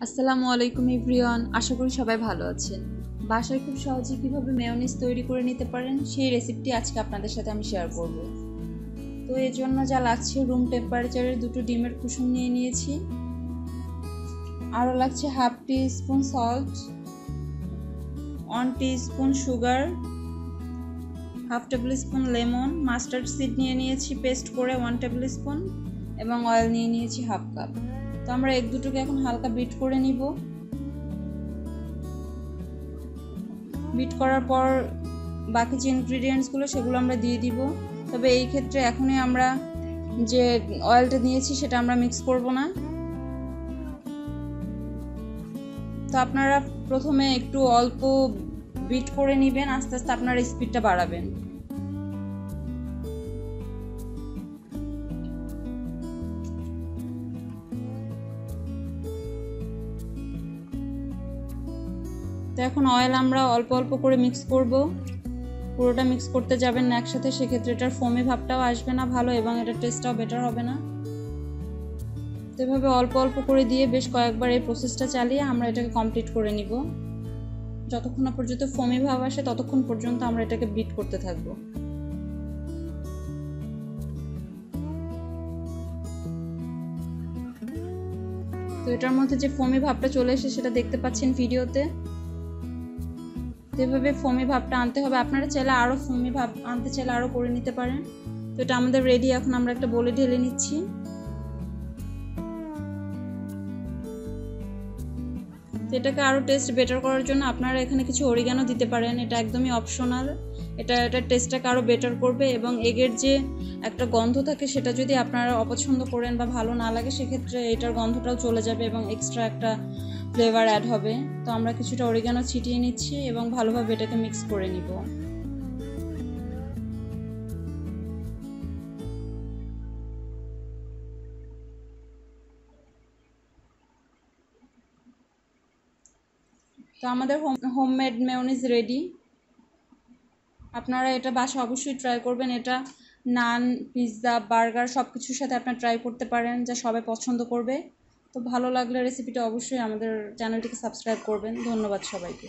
আসসালামু আলাইকুম ইভরিওয়ান আশা করি সবাই ভালো আছেন। বাসায় খুব সহজে কীভাবে মেয়নিজ তৈরি করে নিতে পারেন, সেই রেসিপিটি আজকে আপনাদের সাথে আমি শেয়ার করব। তো এর জন্য যা লাগছে রুম টেম্পারেচারের দুটো ডিমের কুসুম নিয়ে নিয়েছি। আরও লাগছে half teaspoon salt one teaspoon sugar half tablespoon lemon mustard seed নিয়ে নিয়েছি পেস্ট করে ওয়ান টেবিল স্পুন এবং অয়েল নিয়ে নিয়েছি হাফ কাপ তো আমরা এক দুটোকে এখন হালকা বিট করে নিব। বিট করার পর বাকি যে ইনগ্রিডিয়েন্টসগুলো সেগুলো আমরা দিয়ে দিব। তবে এই ক্ষেত্রে এখনই আমরা যে অয়েলটা নিয়েছি সেটা আমরা মিক্স করব না। তো আপনারা প্রথমে একটু অল্প বিট করে নেবেন, আস্তে আস্তে আপনারা স্পিডটা বাড়াবেন। তো এখন অয়েল আমরা অল্প অল্প করে মিক্স করব। পুরোটা মিক্স করতে যাবেন না একসাথে, সেক্ষেত্রে এটার ফোমি ভাবটাও আসবে না ভালো এবং এটার টেস্টটাও বেটার হবে না। তো এভাবে অল্প অল্প করে দিয়ে বেশ কয়েকবার এই প্রসেসটা চালিয়ে আমরা এটাকে কমপ্লিট করে নিব। যতক্ষণ না পর্যন্ত ফোমি ভাব আসে, ততক্ষণ পর্যন্ত আমরা এটাকে বিট করতে থাকব। তো এটার মধ্যে যে ফোমি ভাবটা চলে এসে সেটা দেখতে পাচ্ছেন ভিডিওতে। যেভাবে ফোমি ভাবটা আনতে হবে, আপনারা চাইলে আরও ফোমি ভাব আনতে চাইলে আরও করে নিতে পারেন। তো এটা আমাদের রেডি এখন আমরা একটা বলে ঢেলে নিচ্ছি। এটাকে আরও টেস্ট বেটার করার জন্য আপনারা এখানে কিছু অরিগানো দিতে পারেন, এটা একদমই অপশনাল এটা এটা টেস্টটাকে আরও বেটার করবে এবং এগের যে একটা গন্ধ থাকে, সেটা যদি আপনারা অপছন্দ করেন বা ভালো না লাগে, সেক্ষেত্রে এটার গন্ধটাও চলে যাবে এবং এক্সট্রা একটা ফ্লেভার অ্যাড হবে। তো আমরা কিছুটা অরিগানো ছিটিয়ে নিচ্ছি এবং ভালোভাবে এটাকে মিক্স করে নিব। তো আমাদের হোম হোমমেড মেয়নিজ রেডি আপনারা এটা বাসা অবশ্যই ট্রাই করবেন। এটা নান পিৎজা বার্গার সব কিছুর সাথে আপনারা ট্রাই করতে পারেন, যা সবাই পছন্দ করবে। তো ভালো লাগলে রেসিপিটা অবশ্যই আমাদের চ্যানেলটিকে সাবস্ক্রাইব করবেন। ধন্যবাদ সবাইকে।